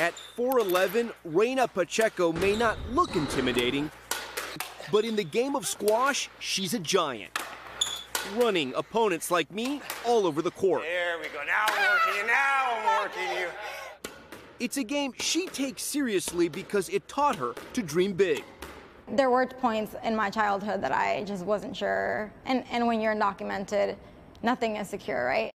At 4'11, Reyna Pacheco may not look intimidating, but in the game of squash, she's a giant. Running opponents like me all over the court. There we go. Now I'm working you. Now I'm working you. It's a game she takes seriously because it taught her to dream big. There were points in my childhood that I just wasn't sure. And, and when you're undocumented, nothing is secure, right?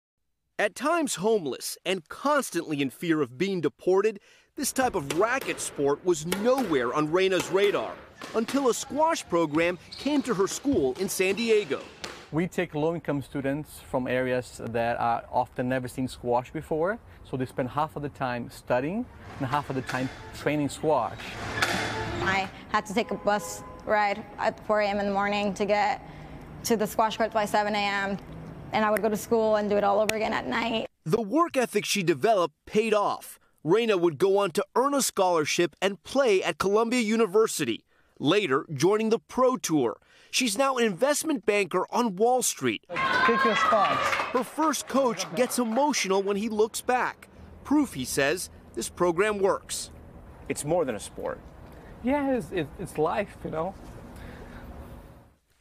At times homeless and constantly in fear of being deported, this type of racket sport was nowhere on Reyna's radar until a squash program came to her school in San Diego. We take low-income students from areas that are often never seen squash before, so they spend half of the time studying and half of the time training squash. I had to take a bus ride at 4 a.m. in the morning to get to the squash court by 7 a.m and I would go to school and do it all over again at night. The work ethic she developed paid off. Reyna would go on to earn a scholarship and play at Columbia University, later joining the Pro Tour. She's now an investment banker on Wall Street. Pick your spots. Her first coach gets emotional when he looks back. Proof, he says, this program works. It's more than a sport. Yeah, it's, it's life, you know.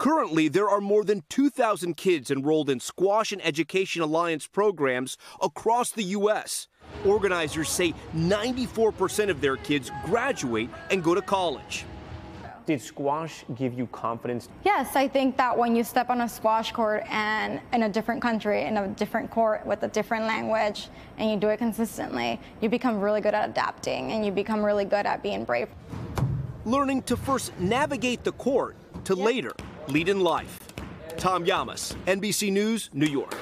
Currently, there are more than 2,000 kids enrolled in Squash and Education Alliance programs across the U.S. Organizers say 94% of their kids graduate and go to college. Did squash give you confidence? Yes, I think that when you step on a squash court and in a different country, in a different court with a different language, and you do it consistently, you become really good at adapting and you become really good at being brave. Learning to first navigate the court to yep. later lead in life. Tom Llamas, NBC News, New York.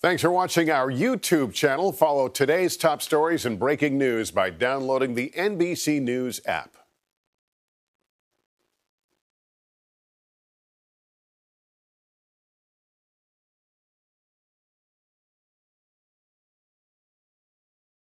Thanks for watching our YouTube channel. Follow today's top stories and breaking news by downloading the NBC News app.